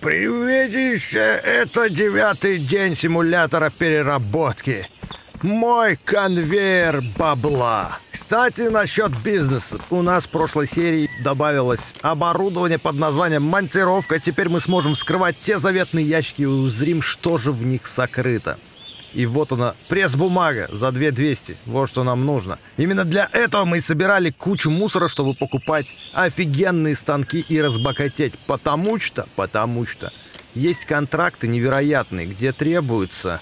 Приветище, это девятый день симулятора переработки. Мой конвейер бабла. Кстати, насчет бизнеса. У нас в прошлой серии добавилось оборудование под названием «Монтировка». Теперь мы сможем вскрывать те заветные ящики и узрим, что же в них сокрыто. И вот она, пресс-бумага за 2200. Вот что нам нужно. Именно для этого мы и собирали кучу мусора, чтобы покупать офигенные станки и разбогатеть. Потому что, потому что есть контракты невероятные, где требуется...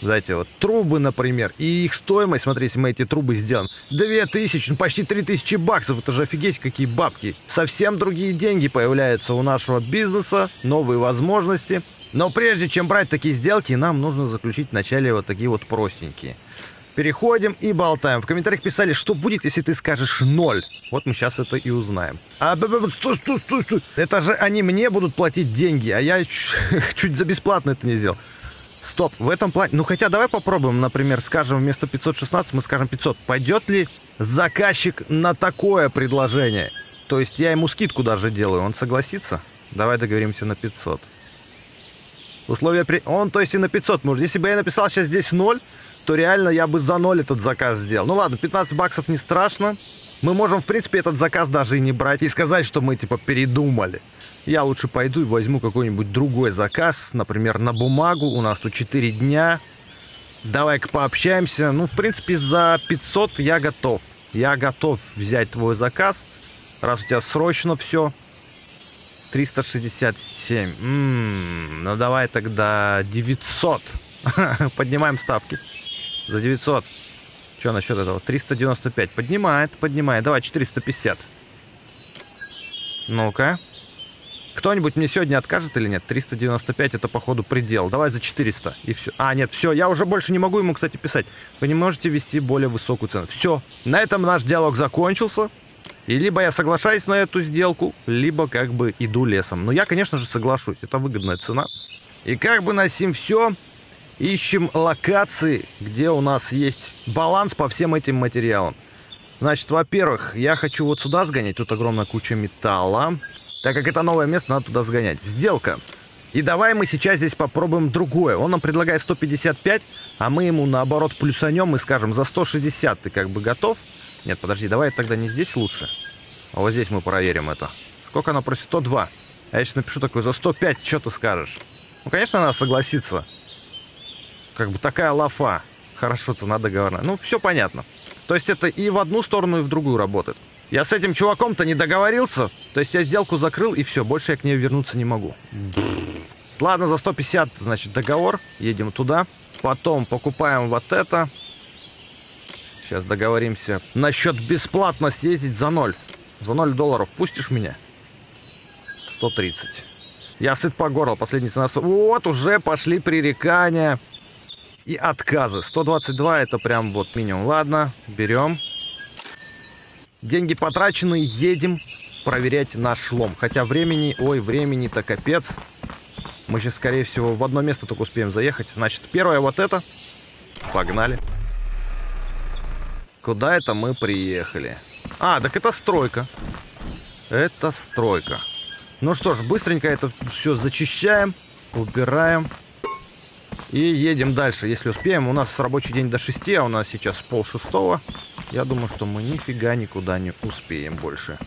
Знаете, вот трубы, например, и их стоимость, смотрите, мы эти трубы сделаем, 2000, ну почти 3000 баксов, это же офигеть какие бабки. Совсем другие деньги появляются у нашего бизнеса, новые возможности – но прежде чем брать такие сделки, нам нужно заключить вначале вот такие вот простенькие. Переходим и болтаем. В комментариях писали, что будет, если ты скажешь ноль. Вот мы сейчас это и узнаем. А, стой, стой, стой, стой. Это же они мне будут платить деньги, а я чуть за бесплатно это не сделал. Стоп, в этом плане... Ну, хотя давай попробуем, например, скажем, вместо 516 мы скажем 500. Пойдет ли заказчик на такое предложение? То есть я ему скидку даже делаю, он согласится? Давай договоримся на 500. Условия при... Он, то есть, и на 500 может. Если бы я написал сейчас здесь 0, то реально я бы за 0 этот заказ сделал. Ну ладно, 15 баксов не страшно. Мы можем, в принципе, этот заказ даже и не брать. И сказать, что мы, типа, передумали. Я лучше пойду и возьму какой-нибудь другой заказ. Например, на бумагу. У нас тут 4 дня. Давай-ка пообщаемся. Ну, в принципе, за 500 я готов. Я готов взять твой заказ. Раз у тебя срочно все. 367. М-м, ну давай тогда 900. Поднимаем ставки. За 900. Что насчет этого? 395. Поднимает, поднимает. Давай 450. Ну-ка. Кто-нибудь мне сегодня откажет или нет? 395 это, походу, предел. Давай за 400. И все. А, нет, все. Я уже больше не могу ему, кстати, писать. Вы не можете вести более высокую цену. Все. На этом наш диалог закончился. И либо я соглашаюсь на эту сделку, либо как бы иду лесом. Но я, конечно же, соглашусь. Это выгодная цена. И как бы на сим все, ищем локации, где у нас есть баланс по всем этим материалам. Значит, во-первых, я хочу вот сюда сгонять. Тут огромная куча металла. Так как это новое место, надо туда сгонять. Сделка. И давай мы сейчас здесь попробуем другое. Он нам предлагает 155, а мы ему наоборот плюсанем и скажем, за 160 ты как бы готов? Нет, подожди, давай тогда не здесь лучше. А вот здесь мы проверим это. Сколько она просит? 102. А я сейчас напишу такой, за 105, что ты скажешь? Ну, конечно, она согласится. Как бы такая лафа. Хорошо, цена договорная. Ну, все понятно. То есть это и в одну сторону, и в другую работает. Я с этим чуваком-то не договорился. То есть я сделку закрыл, и все, больше я к ней вернуться не могу. Ладно, за 150, значит, договор. Едем туда. Потом покупаем вот это. Сейчас договоримся. Насчет бесплатно съездить за ноль. За 0 долларов пустишь меня? 130. Я сыт по горло. Последний цена... Вот уже пошли пререкания и отказы. 122 это прям вот минимум. Ладно, берем. Деньги потрачены, едем проверять наш лом. Хотя времени, ой, времени-то капец. Мы сейчас, скорее всего, в одно место только успеем заехать. Значит, первое вот это. Погнали. Куда это мы приехали? А, так это стройка. Это стройка. Ну что ж, быстренько это все зачищаем, убираем. И едем дальше, если успеем. У нас рабочий день до 6, а у нас сейчас пол шестого. Я думаю, что мы нифига никуда не успеем больше.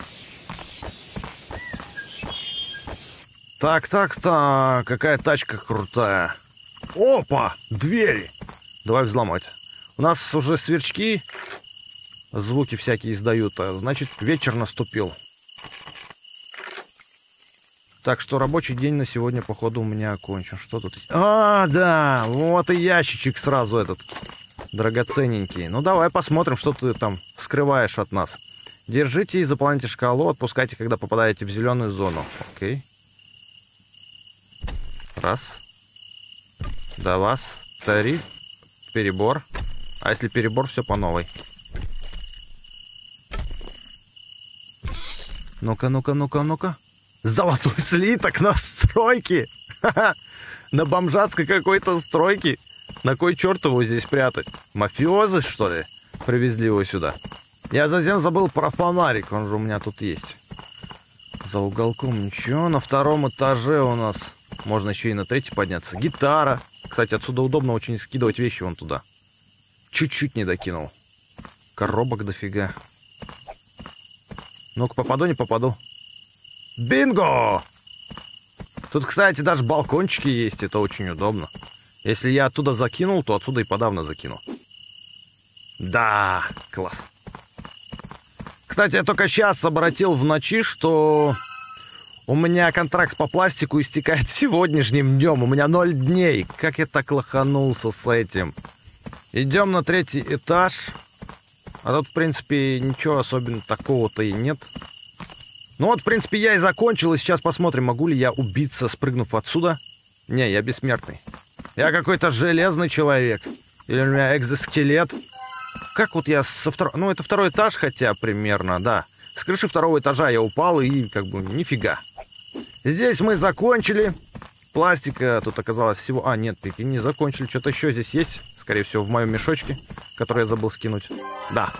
Так, так, так. Какая тачка крутая. Опа! Двери! Давай взломать. Нас уже сверчки звуки всякие издают. А значит, вечер наступил. Так что рабочий день на сегодня, походу, у меня окончен. Что тут? А, да, вот и ящичек сразу этот. Драгоценненький. Ну, давай посмотрим, что ты там скрываешь от нас. Держите и заполняйте шкалу, отпускайте, когда попадаете в зеленую зону. Окей. Раз. Два, три. Перебор. А если перебор, все по новой. Ну-ка, ну-ка, ну-ка, ну-ка. Золотой слиток на стройке. На бомжатской какой-то стройке. На кой черт его здесь прятать? Мафиозы, что ли? Привезли его сюда. Я затем забыл про фонарик. Он же у меня тут есть. За уголком ничего. На втором этаже у нас Можно еще и на третий подняться. Гитара. Кстати, отсюда удобно очень скидывать вещи вон туда. Чуть-чуть не докинул. Коробок дофига. Ну-ка, попаду, не попаду. Бинго! Тут, кстати, даже балкончики есть, это очень удобно. Если я оттуда закинул, то отсюда и подавно закину. Да, класс. Кстати, я только сейчас обратил в ночи, что у меня контракт по пластику истекает сегодняшним днем. У меня ноль дней. Как я так лоханулся с этим? Идем на третий этаж. А тут, в принципе, ничего особенно такого-то и нет. Ну вот, в принципе, я и закончил. И сейчас посмотрим, могу ли я убиться, спрыгнув отсюда. Не, я бессмертный. Я какой-то железный человек. Или у меня экзоскелет. Как вот я со второго... Ну, это второй этаж хотя примерно, да. С крыши второго этажа я упал и как бы нифига. Здесь мы закончили. Пластика тут оказалось всего... А, нет, не закончили. Что-то еще здесь есть. Скорее всего, в моем мешочке, который я забыл скинуть. Да.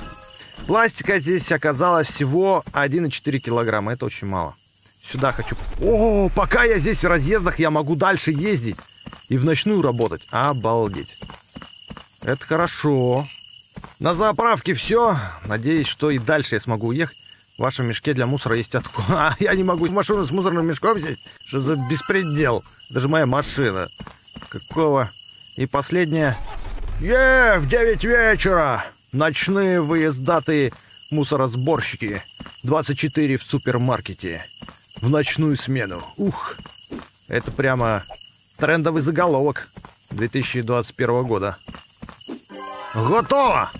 Пластика здесь оказалось всего 1,4 килограмма. Это очень мало. Сюда хочу... О, пока я здесь в разъездах, я могу дальше ездить. И в ночную работать. Обалдеть. Это хорошо. На заправке все. Надеюсь, что и дальше я смогу уехать. В вашем мешке для мусора есть откуда. А, я не могу машину с мусорным мешком здесь. Что за беспредел? Даже моя машина. Какого? И последнее. Е, в 9 вечера. Ночные выездатые мусоросборщики. 24 в супермаркете. В ночную смену. Ух. Это прямо трендовый заголовок 2021 года. Готово!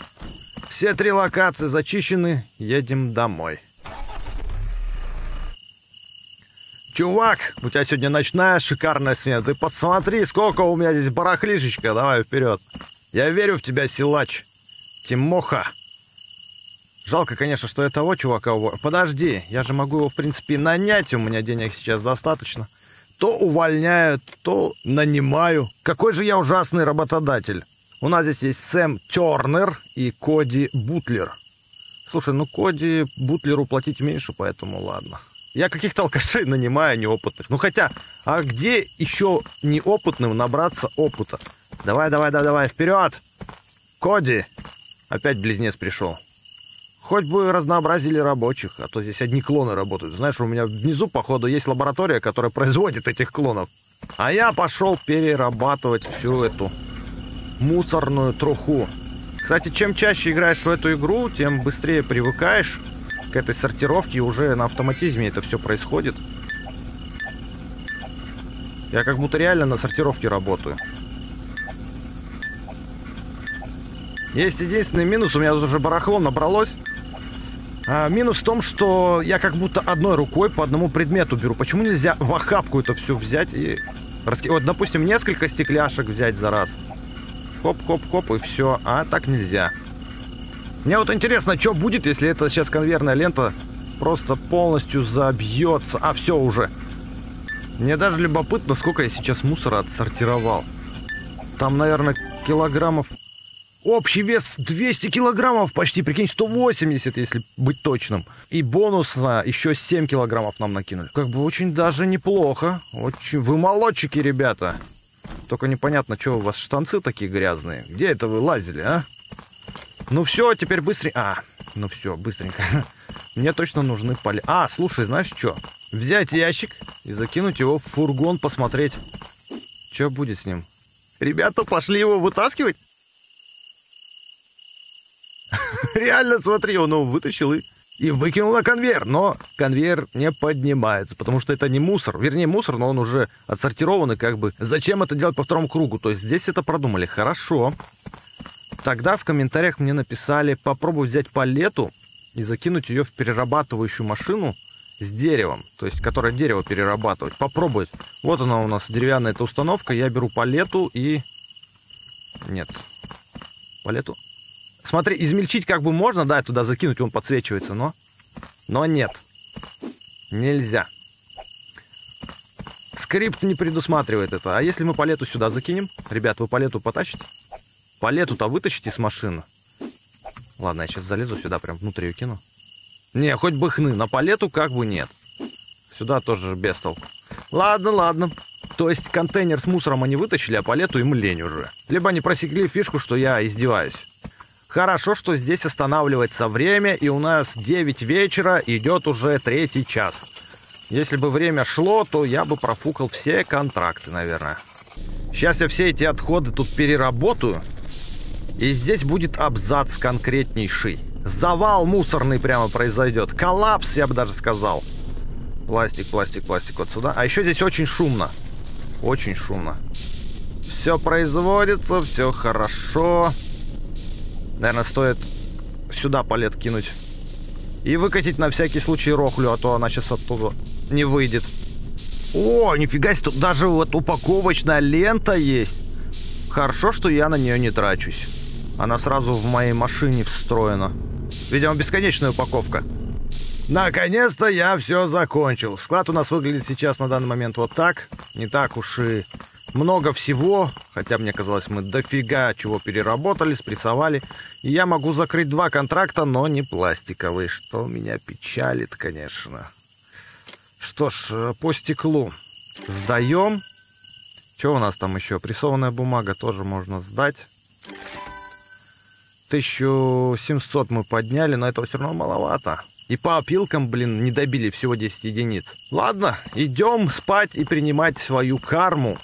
Все три локации зачищены, едем домой. Чувак, у тебя сегодня ночная шикарная смена. Ты посмотри, сколько у меня здесь барахлишечка. Давай вперед. Я верю в тебя, силач. Тимоха. Жалко, конечно, что я того чувака уволю. Подожди, я же могу его, в принципе, нанять. У меня денег сейчас достаточно. То увольняют, то нанимаю. Какой же я ужасный работодатель. У нас здесь есть Сэм Тернер и Коди Бутлер. Слушай, ну Коди Бутлеру платить меньше, поэтому ладно. Я каких-то алкашей нанимаю неопытных. Ну хотя, а где еще неопытным набраться опыта? Давай, давай, давай, давай, вперед! Коди! Опять близнец пришел. Хоть бы разнообразили рабочих, а то здесь одни клоны работают. Знаешь, у меня внизу, походу, есть лаборатория, которая производит этих клонов. А я пошел перерабатывать всю эту мусорную труху. Кстати, чем чаще играешь в эту игру, тем быстрее привыкаешь к этой сортировке, уже на автоматизме это все происходит. Я как будто реально на сортировке работаю. Есть единственный минус, у меня тут уже барахло набралось. А, минус в том, что я как будто одной рукой по одному предмету беру. Почему нельзя в охапку это все взять и... Вот, допустим, несколько стекляшек взять за раз. Хоп-хоп-хоп, и все. А так нельзя. Мне вот интересно, что будет, если это сейчас конвейерная лента просто полностью забьется. А, все уже. Мне даже любопытно, сколько я сейчас мусора отсортировал. Там, наверное, килограммов... Общий вес 200 килограммов почти, прикинь, 180, если быть точным. И бонусно еще 7 килограммов нам накинули. Как бы очень даже неплохо. Очень... Вы молодчики, ребята. Только непонятно, что у вас штанцы такие грязные. Где это вы лазили, а? Ну все, теперь быстренько... А, ну все, быстренько. Мне точно нужны поля. А, слушай, знаешь что? Взять ящик и закинуть его в фургон, посмотреть, что будет с ним. Ребята, пошли его вытаскивать? Реально, смотри, он его вытащил и и выкинул на конвейер, но конвейер не поднимается, потому что это не мусор. Вернее, мусор, но он уже отсортирован, и как бы зачем это делать по второму кругу? То есть здесь это продумали. Хорошо. Тогда в комментариях мне написали, попробуй взять палету и закинуть ее в перерабатывающую машину с деревом, то есть которая дерево перерабатывать. Попробовать. Вот она у нас деревянная эта установка. Я беру палету и... Нет. Палету Смотри, измельчить как бы можно, да, туда закинуть, он подсвечивается, но... Но нет. Нельзя. Скрипт не предусматривает это. А если мы палету сюда закинем? Ребят, вы палету потащите? Палету-то вытащите с машины. Ладно, я сейчас залезу сюда, прям внутрь ее кину. Не, хоть бы хны, на палету как бы нет. Сюда тоже без толку. Ладно, ладно. То есть контейнер с мусором они вытащили, а по лету им лень уже. Либо они просекли фишку, что я издеваюсь. Хорошо, что здесь останавливается время, и у нас 9 вечера, идет уже третий час. Если бы время шло, то я бы профукал все контракты, наверное. Сейчас я все эти отходы тут переработаю. И здесь будет абзац конкретнейший. Завал мусорный прямо произойдет. Коллапс, я бы даже сказал. Пластик, пластик, пластик вот сюда. А еще здесь очень шумно. Очень шумно. Все производится, все хорошо. Наверное, стоит сюда палет кинуть. И выкатить на всякий случай рохлю, а то она сейчас оттуда не выйдет. О, нифига себе, тут даже вот упаковочная лента есть. Хорошо, что я на нее не трачусь. Она сразу в моей машине встроена. Видимо, бесконечная упаковка. Наконец-то я все закончил. Склад у нас выглядит сейчас на данный момент вот так. Не так уж и много всего, хотя мне казалось, мы дофига чего переработали, спрессовали. И я могу закрыть два контракта, но не пластиковые, что меня печалит, конечно. Что ж, э, по стеклу сдаем. Что у нас там еще? Прессованная бумага тоже можно сдать. 1700 мы подняли, но этого все равно маловато. И по опилкам, блин, не добили всего 10 единиц. Ладно, идем спать и принимать свою карму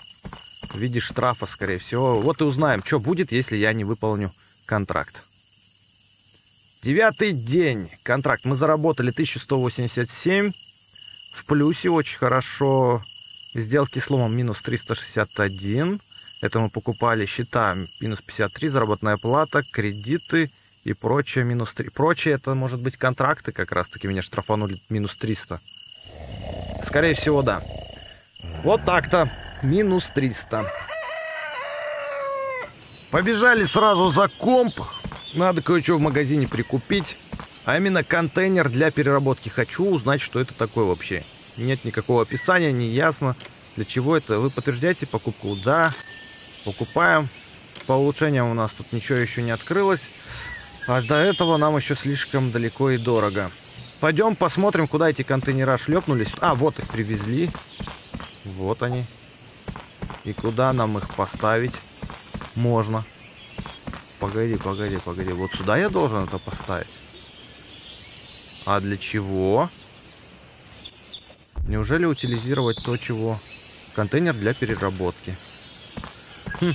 в виде штрафа, скорее всего. Вот и узнаем, что будет, если я не выполню контракт. Девятый день. Контракт. Мы заработали 1187. В плюсе очень хорошо. Сделки с минус 361. Это мы покупали счета минус 53, заработная плата, кредиты и прочее минус 3. Прочее это может быть контракты как раз таки меня штрафанули минус 300. Скорее всего, да. Вот так-то минус 300. Побежали сразу за комп. Надо кое-что в магазине прикупить. А именно контейнер для переработки. Хочу узнать, что это такое вообще. Нет никакого описания, не ясно. Для чего это? Вы подтверждаете покупку? Да. Покупаем. По улучшениям у нас тут ничего еще не открылось. А до этого нам еще слишком далеко и дорого. Пойдем посмотрим, куда эти контейнера шлепнулись. А, вот их привезли. Вот они. И куда нам их поставить? Можно. Погоди, погоди, погоди. Вот сюда я должен это поставить. А для чего? Неужели утилизировать то, чего? Контейнер для переработки. Хм.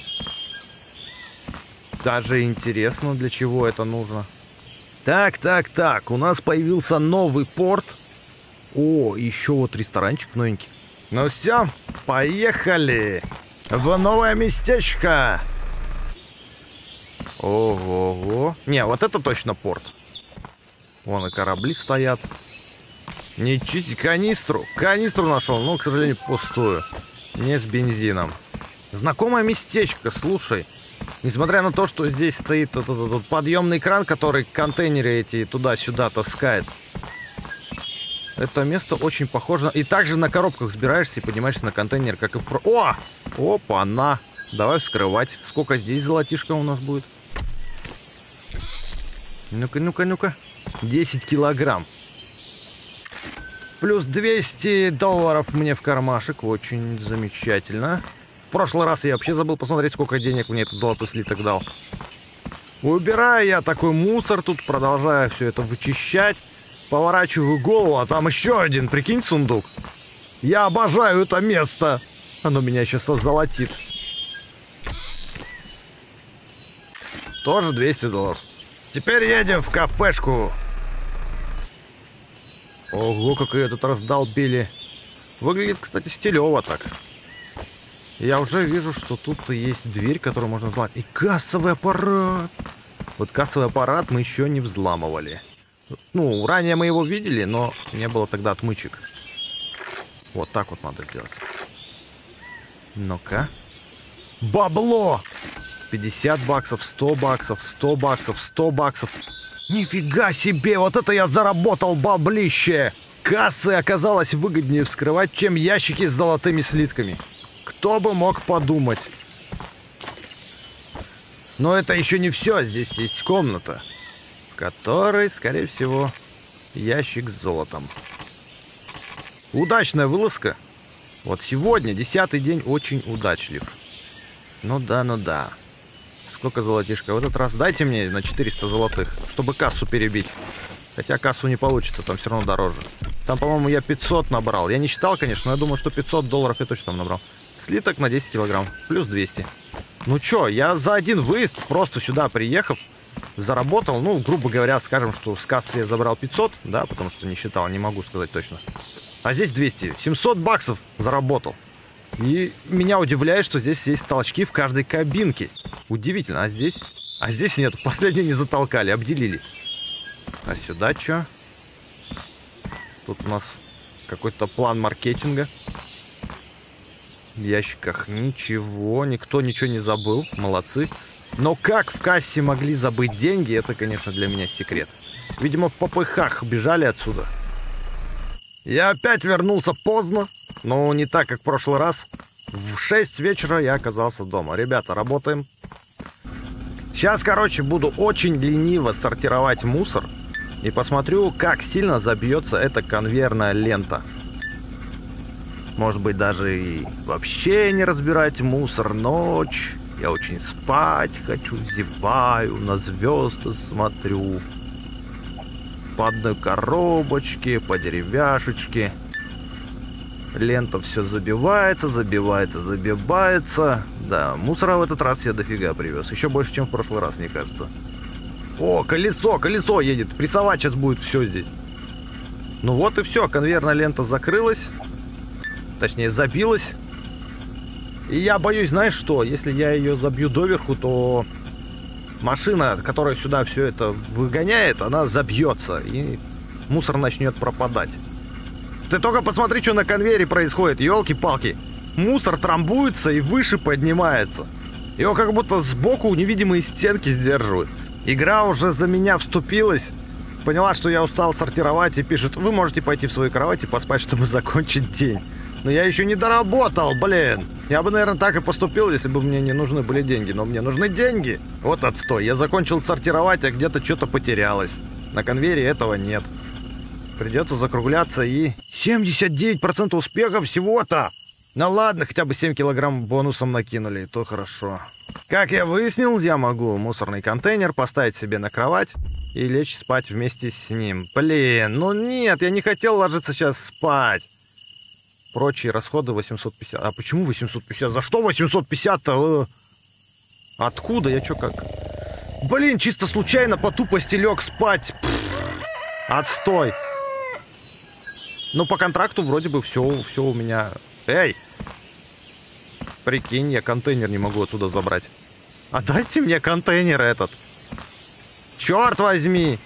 Даже интересно, для чего это нужно. Так, так, так. У нас появился новый порт. О, еще вот ресторанчик новенький. Ну все, поехали в новое местечко. Ого-го. Не, вот это точно порт. Вон и корабли стоят. Себе, канистру. Канистру нашел, но, к сожалению, пустую. Не с бензином. Знакомое местечко, слушай. Несмотря на то, что здесь стоит этот, этот подъемный кран, который контейнеры эти туда-сюда таскает. Это место очень похоже. И также на коробках сбираешься и поднимаешься на контейнер, как и в про... О! Опа, на! Давай вскрывать. Сколько здесь золотишко у нас будет? Ну-ка, ну-ка, ну-ка. 10 килограмм. Плюс 200 долларов мне в кармашек. Очень замечательно. В прошлый раз я вообще забыл посмотреть, сколько денег мне этот золотой слиток дал. Убираю я такой мусор тут, продолжаю все это вычищать. Поворачиваю голову, а там еще один, прикинь, сундук. Я обожаю это место. Оно меня сейчас озолотит. Тоже 200 долларов. Теперь едем в кафешку. Ого, как ее тут раздолбили. Выглядит, кстати, стилево так. Я уже вижу, что тут есть дверь, которую можно взломать. И кассовый аппарат. Вот кассовый аппарат мы еще не взламывали. Ну, ранее мы его видели, но не было тогда отмычек. Вот так вот надо сделать. Ну-ка. Бабло! 50 баксов, 100 баксов, 100 баксов, 100 баксов. Нифига себе, вот это я заработал баблище! Кассы оказалось выгоднее вскрывать, чем ящики с золотыми слитками. Кто бы мог подумать. Но это еще не все, здесь есть комната который, скорее всего, ящик с золотом. Удачная вылазка. Вот сегодня, десятый день, очень удачлив. Ну да, ну да. Сколько золотишка? В этот раз дайте мне на 400 золотых, чтобы кассу перебить. Хотя кассу не получится, там все равно дороже. Там, по-моему, я 500 набрал. Я не считал, конечно, но я думаю, что 500 долларов я точно там набрал. Слиток на 10 килограмм. Плюс 200. Ну чё, я за один выезд, просто сюда приехав, заработал, ну, грубо говоря, скажем, что с кассы я забрал 500, да, потому что не считал, не могу сказать точно. А здесь 200. 700 баксов заработал. И меня удивляет, что здесь есть толчки в каждой кабинке. Удивительно. А здесь? А здесь нет. В последнее не затолкали, обделили. А сюда что? Тут у нас какой-то план маркетинга. В ящиках ничего. Никто ничего не забыл. Молодцы. Но как в кассе могли забыть деньги, это, конечно, для меня секрет. Видимо, в попыхах бежали отсюда. Я опять вернулся поздно, но не так, как в прошлый раз. В 6 вечера я оказался дома. Ребята, работаем. Сейчас, короче, буду очень лениво сортировать мусор и посмотрю, как сильно забьется эта конвейерная лента. Может быть, даже и вообще не разбирать мусор ночь. Я очень спать хочу, зеваю, на звезды смотрю. По одной коробочке, по деревяшечке. Лента все забивается, забивается, забивается. Да, мусора в этот раз я дофига привез. Еще больше, чем в прошлый раз, мне кажется. О, колесо, колесо едет. Прессовать сейчас будет все здесь. Ну вот и все, конвейерная лента закрылась. Точнее, забилась. И я боюсь, знаешь что, если я ее забью доверху, то машина, которая сюда все это выгоняет, она забьется, и мусор начнет пропадать. Ты только посмотри, что на конвейере происходит, елки-палки. Мусор трамбуется и выше поднимается. Его как будто сбоку невидимые стенки сдерживают. Игра уже за меня вступилась. Поняла, что я устал сортировать и пишет, вы можете пойти в свою кровать и поспать, чтобы закончить день. Но я еще не доработал, блин. Я бы, наверное, так и поступил, если бы мне не нужны были деньги. Но мне нужны деньги. Вот отстой. Я закончил сортировать, а где-то что-то потерялось. На конвейере этого нет. Придется закругляться и... 79% успеха всего-то! Ну ладно, хотя бы 7 килограмм бонусом накинули, то хорошо. Как я выяснил, я могу мусорный контейнер поставить себе на кровать и лечь спать вместе с ним. Блин, ну нет, я не хотел ложиться сейчас спать. Прочие расходы 850. А почему 850? За что 850-то? Э, откуда? Я чё как? Блин, чисто случайно по тупости лег спать. Пфф, отстой. Ну, по контракту вроде бы все, все у меня... Эй! Прикинь, я контейнер не могу отсюда забрать. А дайте мне контейнер этот. Черт возьми!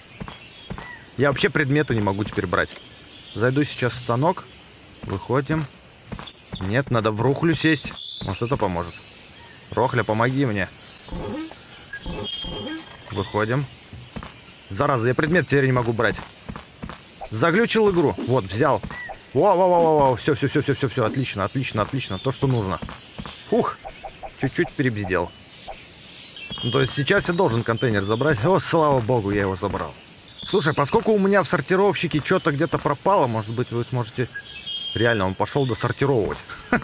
Я вообще предметы не могу теперь брать. Зайду сейчас в станок. Выходим. Нет, надо в рухлю сесть. Может, это поможет. Рохля, помоги мне. Выходим. Зараза, я предмет теперь не могу брать. Заглючил игру. Вот, взял. Вау, вау, вау, вау. Все, все, все, все, все, все. Отлично, отлично, отлично. То, что нужно. Фух. Чуть-чуть перебздел. Ну, то есть сейчас я должен контейнер забрать. О, слава богу, я его забрал. Слушай, поскольку у меня в сортировщике что-то где-то пропало, может быть, вы сможете Реально, он пошел досортировывать.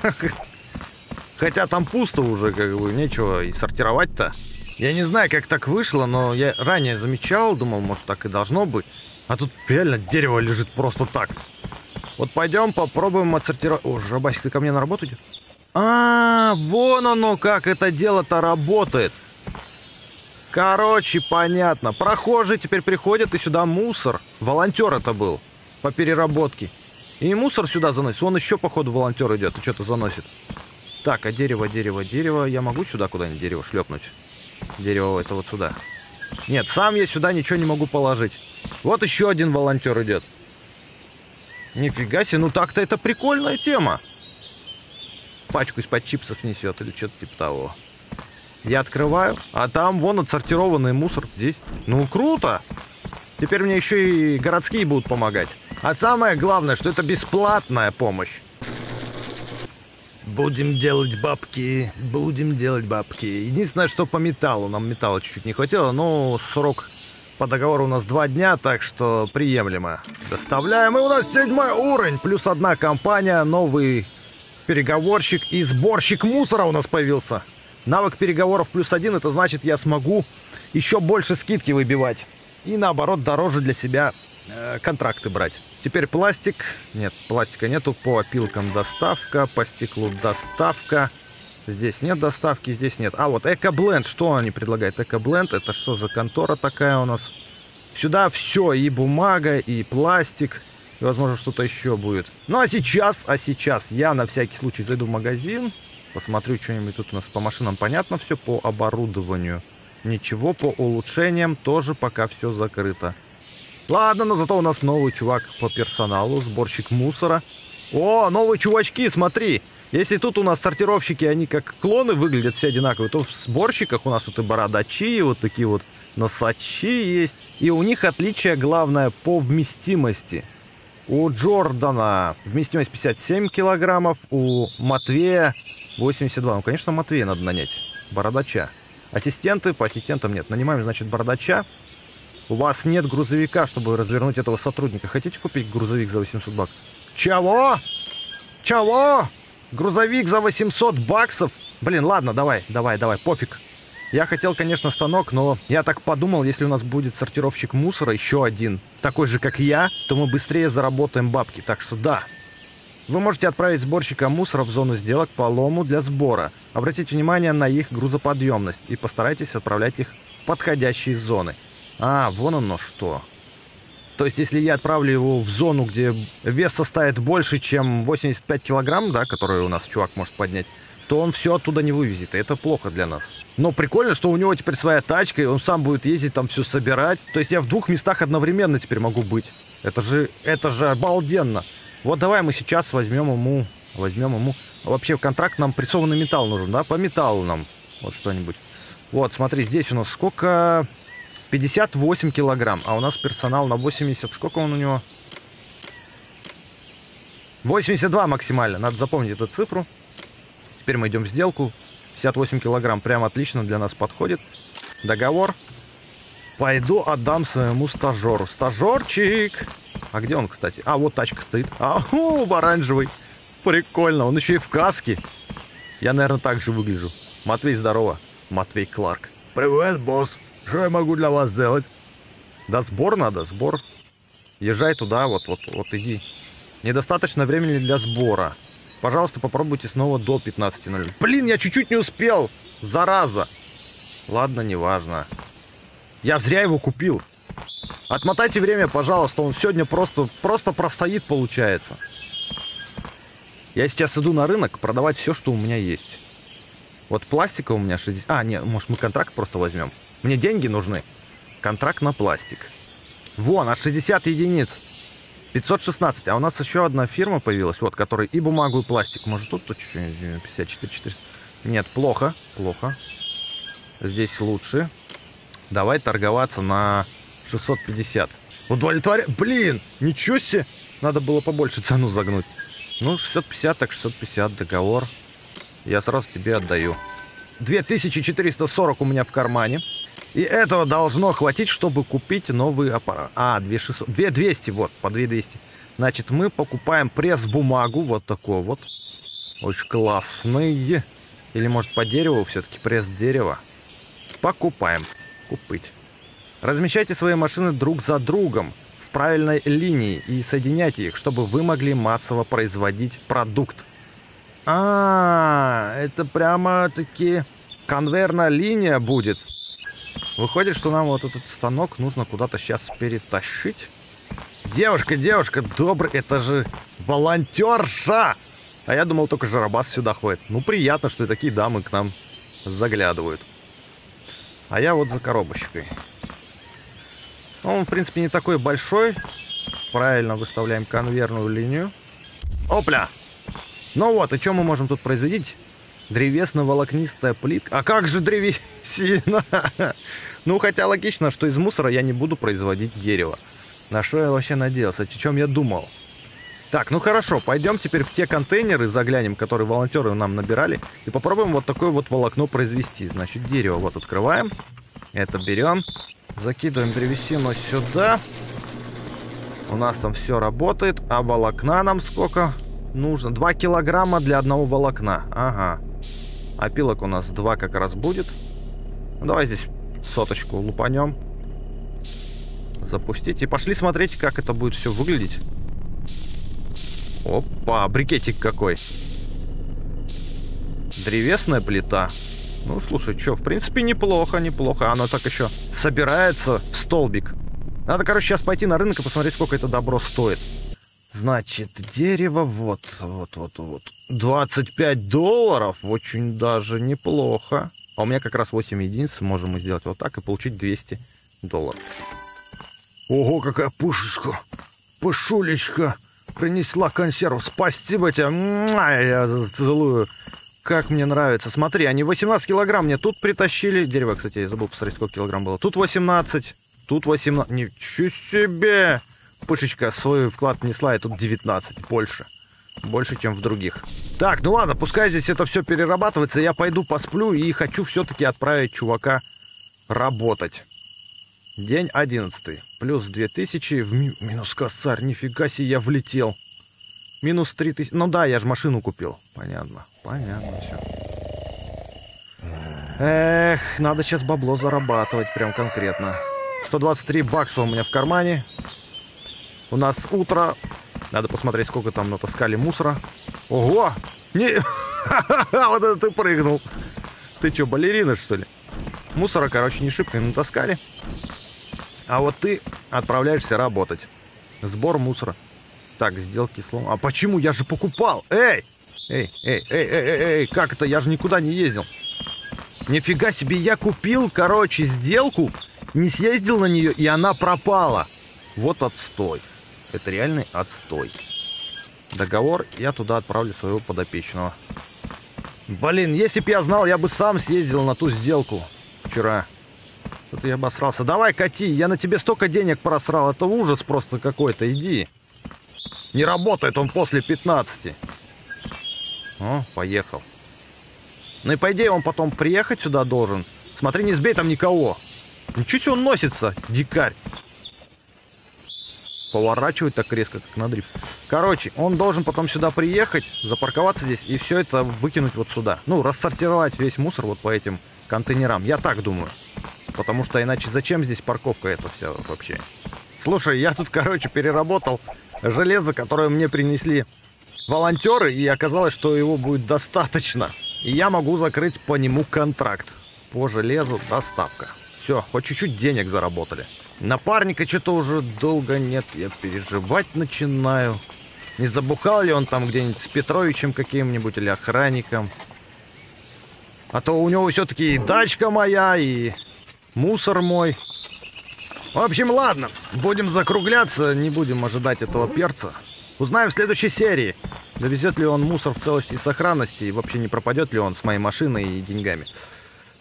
Хотя там пусто уже, как бы, нечего и сортировать-то. Я не знаю, как так вышло, но я ранее замечал, думал, может, так и должно быть. А тут реально дерево лежит просто так. Вот пойдем попробуем отсортировать. О, Жабасик, ты ко мне на работу идешь? А, вон оно, как это дело-то работает. Короче, понятно. Прохожие теперь приходят, и сюда мусор. Волонтер это был по переработке. И мусор сюда заносит. Он еще, походу, волонтер идет и что-то заносит. Так, а дерево, дерево, дерево. Я могу сюда куда-нибудь дерево шлепнуть? Дерево это вот сюда. Нет, сам я сюда ничего не могу положить. Вот еще один волонтер идет. Нифига себе, ну так-то это прикольная тема. Пачку из-под чипсов несет или что-то типа того. Я открываю, а там вон отсортированный мусор здесь. Ну, круто! Теперь мне еще и городские будут помогать. А самое главное, что это бесплатная помощь. Будем делать бабки, будем делать бабки. Единственное, что по металлу. Нам металла чуть-чуть не хватило, но срок по договору у нас два дня, так что приемлемо. Доставляем, и у нас седьмой уровень, плюс одна компания, новый переговорщик и сборщик мусора у нас появился. Навык переговоров плюс один, это значит, я смогу еще больше скидки выбивать. И наоборот, дороже для себя э, контракты брать. Теперь пластик. Нет, пластика нету. По опилкам доставка, по стеклу доставка. Здесь нет доставки, здесь нет. А вот Экобленд, что они предлагают? Экобленд, это что за контора такая у нас? Сюда все, и бумага, и пластик, и, возможно, что-то еще будет. Ну, а сейчас, а сейчас я на всякий случай зайду в магазин, посмотрю что-нибудь тут у нас по машинам. Понятно все по оборудованию. Ничего по улучшениям, тоже пока все закрыто. Ладно, но зато у нас новый чувак по персоналу, сборщик мусора. О, новые чувачки, смотри. Если тут у нас сортировщики, они как клоны выглядят все одинаковые, то в сборщиках у нас вот и бородачи, и вот такие вот носачи есть. И у них отличие главное по вместимости. У Джордана вместимость 57 килограммов, у Матвея 82. Ну, конечно, Матвея надо нанять. Бородача. Ассистенты, по ассистентам нет. Нанимаем, значит, бородача. У вас нет грузовика, чтобы развернуть этого сотрудника. Хотите купить грузовик за 800 баксов? Чего? Чего? Грузовик за 800 баксов? Блин, ладно, давай, давай, давай, пофиг. Я хотел, конечно, станок, но я так подумал, если у нас будет сортировщик мусора, еще один, такой же, как я, то мы быстрее заработаем бабки. Так что да. Вы можете отправить сборщика мусора в зону сделок по лому для сбора. Обратите внимание на их грузоподъемность и постарайтесь отправлять их в подходящие зоны. А, вон оно что. То есть, если я отправлю его в зону, где вес составит больше, чем 85 килограмм, да, который у нас чувак может поднять, то он все оттуда не вывезет, и это плохо для нас. Но прикольно, что у него теперь своя тачка, и он сам будет ездить там все собирать. То есть я в двух местах одновременно теперь могу быть. Это же, это же обалденно. Вот давай мы сейчас возьмем ему, возьмем ему... Вообще контракт нам прессованный металл нужен, да? По металлу нам вот что-нибудь. Вот, смотри, здесь у нас сколько... 58 килограмм, а у нас персонал на 80. Сколько он у него? 82 максимально. Надо запомнить эту цифру. Теперь мы идем в сделку. 58 килограмм прям отлично для нас подходит. Договор. Пойду отдам своему стажеру. Стажерчик! А где он, кстати? А, вот тачка стоит. А, о, оранжевый. Прикольно. Он еще и в каске. Я, наверное, так же выгляжу. Матвей, здорово. Матвей Кларк. Привет, босс. Что я могу для вас сделать? Да сбор надо, сбор. Езжай туда, вот, вот, вот иди. Недостаточно времени для сбора. Пожалуйста, попробуйте снова до 15.00. Блин, я чуть-чуть не успел. Зараза. Ладно, неважно. Я зря его купил. Отмотайте время, пожалуйста. Он сегодня просто, просто простоит, получается. Я сейчас иду на рынок продавать все, что у меня есть. Вот пластика у меня 60... А, нет, может мы контракт просто возьмем? Мне деньги нужны. Контракт на пластик. Вон, аж 60 единиц. 516. А у нас еще одна фирма появилась, вот, которая и бумагу, и пластик. Может, тут, тут что-нибудь 54 400. Нет, плохо, плохо. Здесь лучше. Давай торговаться на 650. Удовлетворя... Блин, ничего себе. Надо было побольше цену загнуть. Ну, 650, так 650 договор. Я сразу тебе отдаю. 2440 у меня в кармане. И этого должно хватить, чтобы купить новый аппарат. А, 2600. 2200, вот, по 2200. Значит, мы покупаем пресс-бумагу, вот такой вот. Очень классный. Или, может, по дереву все-таки пресс-дерево. Покупаем. Купить. Размещайте свои машины друг за другом в правильной линии и соединяйте их, чтобы вы могли массово производить продукт. А, это прямо-таки конвейерная линия будет. Выходит, что нам вот этот станок нужно куда-то сейчас перетащить. Девушка, девушка, добрый, это же волонтерша! А я думал, только Жарабас сюда ходит. Ну, приятно, что и такие дамы к нам заглядывают. А я вот за коробочкой. Он, в принципе, не такой большой. Правильно выставляем конвейерную линию. Опля! Ну вот, и что мы можем тут производить? Древесно-волокнистая плитка. А как же древесина? ну, хотя логично, что из мусора я не буду производить дерево. На что я вообще надеялся? О чем я думал? Так, ну хорошо, пойдем теперь в те контейнеры, заглянем, которые волонтеры нам набирали, и попробуем вот такое вот волокно произвести. Значит, дерево вот открываем, это берем, закидываем древесину сюда. У нас там все работает, а волокна нам сколько? нужно? 2 килограмма для одного волокна. Ага. Опилок у нас 2 как раз будет. Ну, давай здесь соточку лупанем. Запустить. И пошли смотреть, как это будет все выглядеть. Опа, брикетик какой. Древесная плита. Ну, слушай, что, в принципе, неплохо, неплохо. Оно так еще собирается в столбик. Надо, короче, сейчас пойти на рынок и посмотреть, сколько это добро стоит. Значит, дерево вот, вот, вот, вот. 25 долларов, очень даже неплохо. А у меня как раз 8 единиц, можем мы сделать вот так и получить 200 долларов. Ого, какая пушечка! Пышулечка! Принесла консерву. Спасибо тебе. Я целую. Как мне нравится. Смотри, они 18 килограмм мне тут притащили. Дерево, кстати, я забыл посмотреть, сколько килограмм было. Тут 18. Тут 18. Ничего себе! Пышечка свой вклад внесла, и тут 19. Больше. Больше, чем в других. Так, ну ладно, пускай здесь это все перерабатывается. Я пойду посплю и хочу все-таки отправить чувака работать. День 11. Плюс 2000 в ми... минус косарь. Нифига себе, я влетел. Минус 3000. Ну да, я же машину купил. Понятно. Понятно все. Эх, надо сейчас бабло зарабатывать прям конкретно. 123 бакса у меня в кармане. У нас утро. Надо посмотреть, сколько там натаскали мусора. Ого! Не... вот это ты прыгнул. Ты что, балерина, что ли? Мусора, короче, не шибко натаскали. А вот ты отправляешься работать. Сбор мусора. Так, сделки слом. А почему? Я же покупал. Эй! Эй, эй, эй, эй, эй, эй, как это? Я же никуда не ездил. Нифига себе, я купил, короче, сделку, не съездил на нее, и она пропала. Вот отстой. Это реальный отстой. Договор, я туда отправлю своего подопечного. Блин, если б я знал, я бы сам съездил на ту сделку вчера. Тут я обосрался. Давай, кати, я на тебе столько денег просрал. Это ужас просто какой-то, иди. Не работает он после 15. О, поехал. Ну и по идее он потом приехать сюда должен. Смотри, не сбей там никого. Ничего себе он носится, дикарь. Поворачивает так резко, как на дрифт. Короче, он должен потом сюда приехать, запарковаться здесь и все это выкинуть вот сюда. Ну, рассортировать весь мусор вот по этим контейнерам. Я так думаю. Потому что иначе зачем здесь парковка эта вся вообще? Слушай, я тут, короче, переработал железо, которое мне принесли волонтеры, и оказалось, что его будет достаточно. И я могу закрыть по нему контракт. По железу доставка. Все, хоть чуть-чуть денег заработали. Напарника что-то уже долго нет, я переживать начинаю. Не забухал ли он там где-нибудь с Петровичем каким-нибудь или охранником? А то у него все-таки и дачка моя, и мусор мой. В общем, ладно, будем закругляться, не будем ожидать этого перца. Узнаем в следующей серии, довезет ли он мусор в целости и сохранности, и вообще не пропадет ли он с моей машиной и деньгами.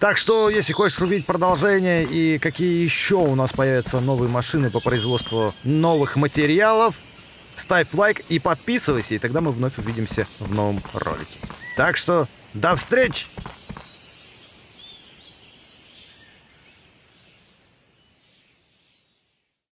Так что, если хочешь увидеть продолжение и какие еще у нас появятся новые машины по производству новых материалов, ставь лайк и подписывайся, и тогда мы вновь увидимся в новом ролике. Так что, до встречи!